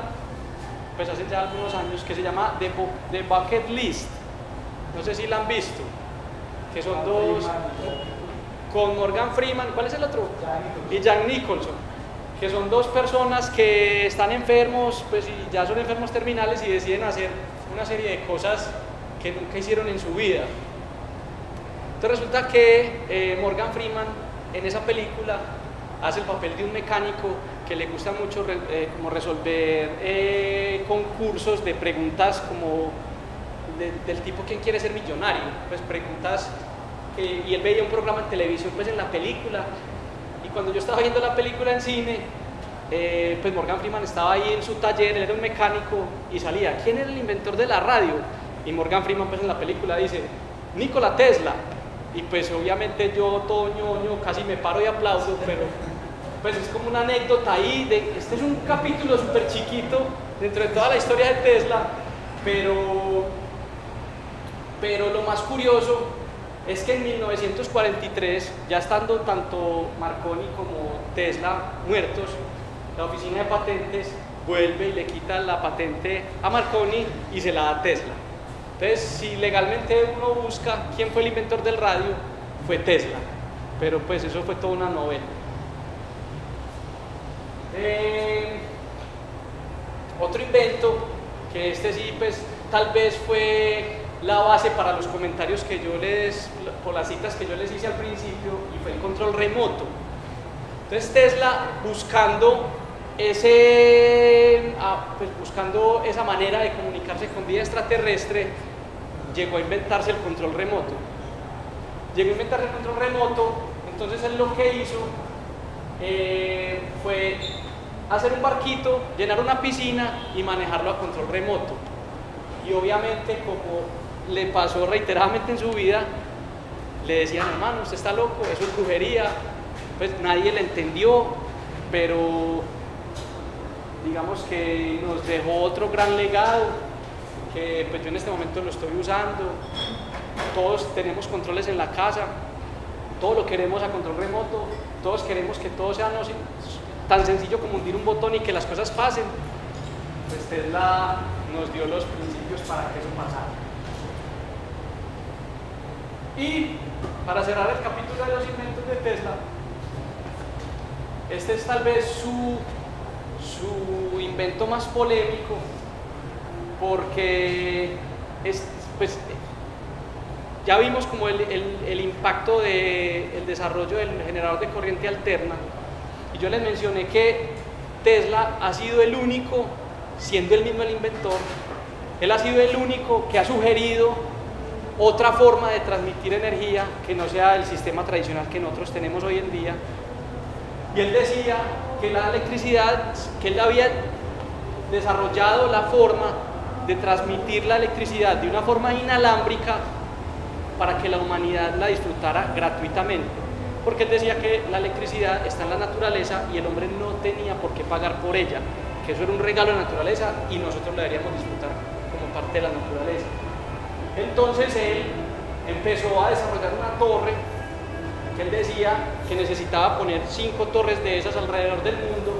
pues hace ya algunos años, que se llama The, The Bucket List. No sé si la han visto. Que son dos. Con Morgan Freeman, ¿cuál es el otro? Y Jack Nicholson. Que son dos personas que están enfermos, pues ya son enfermos terminales y deciden hacer una serie de cosas que nunca hicieron en su vida. Entonces resulta que eh, Morgan Freeman en esa película hace el papel de un mecánico que le gusta mucho eh, como resolver eh, concursos de preguntas como del tipo ¿quién quiere ser millonario? Pues preguntas y él veía un programa en televisión pues en la película y cuando yo estaba viendo la película en cine pues Morgan Freeman estaba ahí en su taller, él era un mecánico y salía, ¿quién era el inventor de la radio? Y Morgan Freeman pues en la película dice, Nikola Tesla y pues obviamente yo todo ñoño casi me paro y aplaudo, pero pues es como una anécdota ahí, de, este es un capítulo súper chiquito dentro de toda la historia de Tesla, pero, pero lo más curioso es que en 1943, ya estando tanto Marconi como Tesla muertos, la oficina de patentes vuelve y le quita la patente a Marconi y se la da a Tesla. Entonces, si legalmente uno busca quién fue el inventor del radio, fue Tesla. Pero pues eso fue toda una novela. Eh, otro invento, que este sí, pues tal vez fue la base para los comentarios que yo les, por las citas que yo les hice al principio, y fue el control remoto. Entonces Tesla buscando ese, ah, pues buscando esa manera de comunicarse con vida extraterrestre, llegó a inventarse el control remoto. Llegó a inventarse el control remoto, entonces él lo que hizo eh, fue hacer un barquito, llenar una piscina y manejarlo a control remoto. Y obviamente como le pasó reiteradamente en su vida, le decían, hermano, usted está loco, eso es brujería, pues nadie le entendió, pero digamos que nos dejó otro gran legado que pues yo en este momento lo estoy usando, todos tenemos controles en la casa, todo lo queremos a control remoto, todos queremos que todo sea tan sencillo como hundir un botón y que las cosas pasen. Pues Tesla nos dio los principios para que eso pasara. Y para cerrar el capítulo de los inventos de Tesla, este es tal vez su, su invento más polémico porque es, pues, ya vimos como el, el, impacto del desarrollo del generador de corriente alterna. Y yo les mencioné que Tesla ha sido el único, siendo él mismo el inventor, él ha sido el único que ha sugerido otra forma de transmitir energía que no sea el sistema tradicional que nosotros tenemos hoy en día. Y él decía que la electricidad, que él había desarrollado la forma de transmitir la electricidad de una forma inalámbrica para que la humanidad la disfrutara gratuitamente. Porque él decía que la electricidad está en la naturaleza y el hombre no tenía por qué pagar por ella, que eso era un regalo de la naturaleza y nosotros la deberíamos disfrutar como parte de la naturaleza. Entonces él empezó a desarrollar una torre que él decía que necesitaba poner cinco torres de esas alrededor del mundo,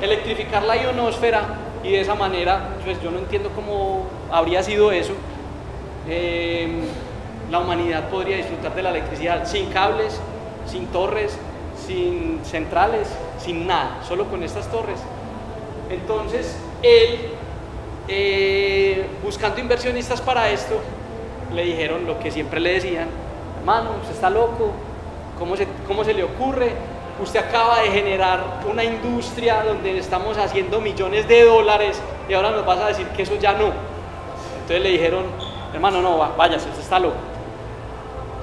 electrificar la ionosfera y de esa manera, pues yo no entiendo cómo habría sido eso. Em, la humanidad podría disfrutar de la electricidad sin cables, sin torres, sin centrales, sin nada, solo con estas torres. Entonces, él, eh, buscando inversionistas para esto, le dijeron lo que siempre le decían, hermano, usted está loco, ¿cómo se, cómo se le ocurre? usted acaba de generar una industria donde estamos haciendo millones de dólares y ahora nos vas a decir que eso ya no. Entonces le dijeron, hermano, no, váyase, usted está loco.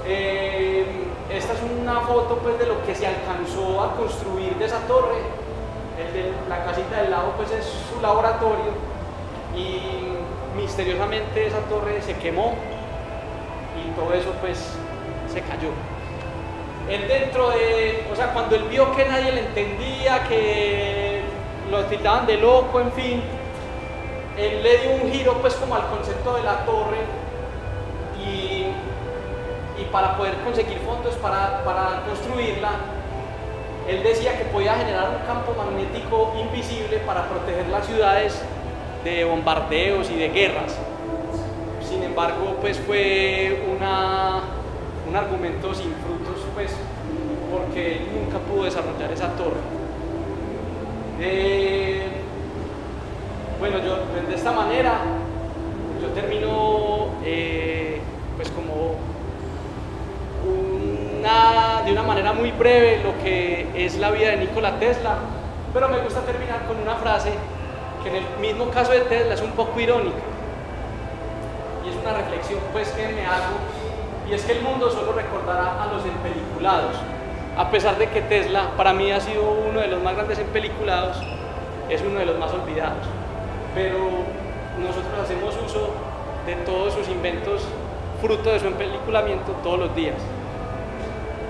Eh, esta es una foto pues de lo que se alcanzó a construir de esa torre. El de la casita del lado pues es su laboratorio y misteriosamente esa torre se quemó y todo eso pues se cayó. Él dentro de, o sea, cuando él vio que nadie le entendía, que lo tildaban de loco, en fin, él le dio un giro pues como al concepto de la torre y, y para poder conseguir fondos para, para construirla, él decía que podía generar un campo magnético invisible para proteger las ciudades de bombardeos y de guerras. Sin embargo, pues fue una, un argumento sin frutos, pues, porque él nunca pudo desarrollar esa torre. Eh, bueno, yo pues, de esta manera, yo termino eh, pues como una, de una manera muy breve lo que es la vida de Nikola Tesla, pero me gusta terminar con una frase que en el mismo caso de Tesla es un poco irónica. Y es una reflexión pues que me hago. Y es que el mundo solo recordará a los empeliculados. A pesar de que Tesla para mí ha sido uno de los más grandes empeliculados es uno de los más olvidados. Pero nosotros hacemos uso de todos sus inventos fruto de su empeliculamiento todos los días.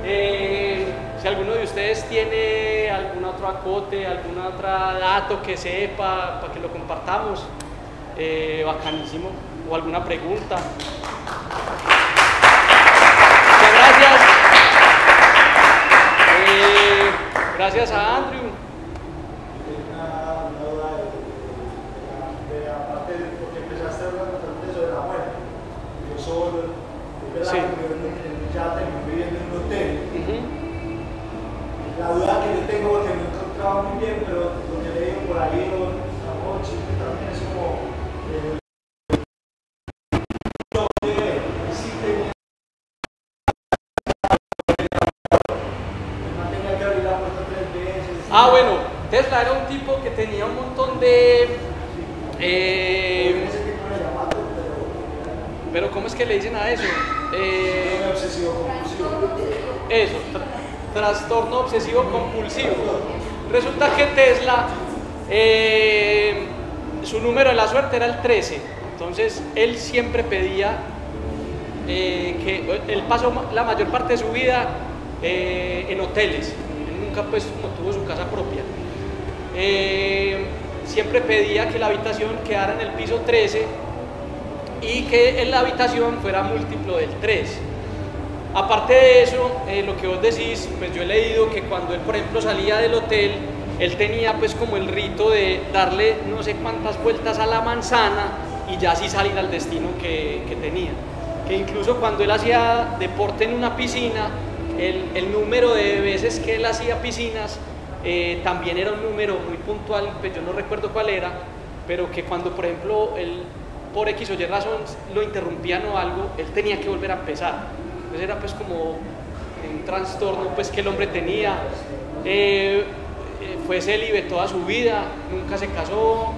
Eh, si alguno de ustedes tiene algún otro acote, algún otro dato que sepa para que lo compartamos, eh, bacanísimo, o alguna pregunta. Muchas gracias. Eh, gracias a Andrew. Una duda de, de, aparte de porque empezaste a hablar bastante sobre la muerte. Yo solo, es verdad Sí. que viviendo en un yate, viviendo en un hotel. Ujú. La duda que yo tengo, porque no he encontrado muy bien, pero lo que he leído por ahí, o la noche, que también es como. eh, donde sí tenía. No tenía que abrir la puerta tres veces. Ah, bueno, Tesla era un tipo que tenía un montón de... eh, Ese tipo de llamado, pero. pero ¿cómo es que le dicen a eso? Eh, Era obsesivo compulsivo. Eso, tra- trastorno obsesivo compulsivo. Resulta que Tesla, eh, su número de la suerte era el 13. Entonces, él siempre pedía eh, que él pasó la mayor parte de su vida eh, en hoteles. Él nunca pues tuvo su casa propia. Siempre pedía que la habitación quedara en el piso 13 y que en la habitación fuera múltiplo del 3. Aparte de eso, eh, lo que vos decís, pues yo he leído que cuando él, por ejemplo, salía del hotel, él tenía pues como el rito de darle no sé cuántas vueltas a la manzana y ya así salir al destino que, que tenía. Que incluso cuando él hacía deporte en una piscina, el, el número de veces que él hacía piscinas eh, también era un número muy puntual, pues yo no recuerdo cuál era, pero que cuando, por ejemplo, él por X o Y razón lo interrumpían o algo, él tenía que volver a empezar. Entonces era pues como un trastorno pues que el hombre tenía. Eh, fue célibe toda su vida, nunca se casó,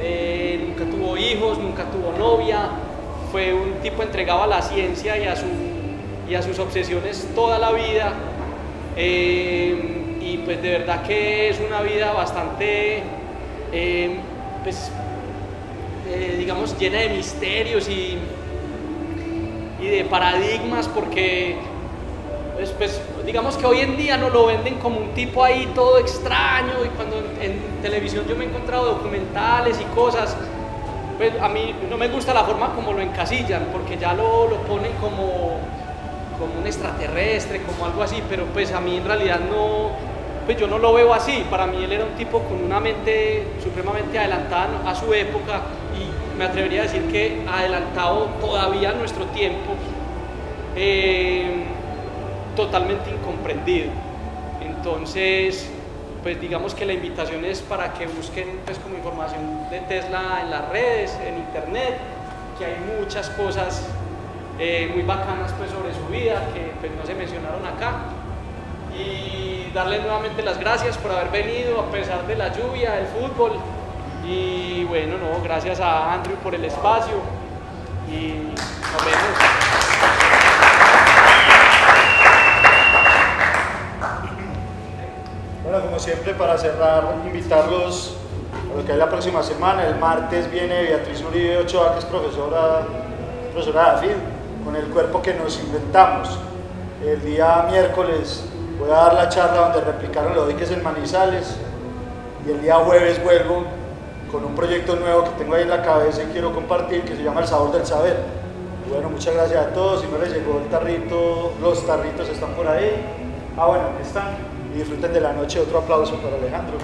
eh, nunca tuvo hijos, nunca tuvo novia. Fue un tipo entregado a la ciencia y a, su, y a sus obsesiones toda la vida. Eh, y pues de verdad que es una vida bastante, pues, digamos, llena de misterios y, y de paradigmas porque pues, pues, digamos que hoy en día nos lo venden como un tipo ahí todo extraño y cuando en, en televisión yo me he encontrado documentales y cosas, pues a mí no me gusta la forma como lo encasillan porque ya lo, lo ponen como, como un extraterrestre, como algo así, pero pues a mí en realidad no, pues yo no lo veo así, para mí él era un tipo con una mente supremamente adelantada a su época me atrevería a decir que adelantado todavía nuestro tiempo. Eh, totalmente incomprendido. Entonces, pues digamos que la invitación es para que busquen pues como información de Tesla en las redes, en internet, que hay muchas cosas eh, muy bacanas pues sobre su vida que pues no se mencionaron acá. Y darles nuevamente las gracias por haber venido a pesar de la lluvia, del fútbol. Y bueno, no, gracias a Andrew por el espacio y nos vemos. Bueno, como siempre, para cerrar, invitarlos a lo que hay la próxima semana. El martes viene Beatriz Uribe Ochoa, que es profesora, profesora de AFID, con el cuerpo que nos inventamos. El día miércoles voy a dar la charla donde replicaron los de que es en Manizales y el día jueves vuelvo con un proyecto nuevo que tengo ahí en la cabeza y quiero compartir, que se llama El Sabor del Saber. Bueno, muchas gracias a todos. Si no les llegó el tarrito, los tarritos están por ahí. Ah, bueno, aquí están. Y disfruten de la noche. Otro aplauso para Alejandro.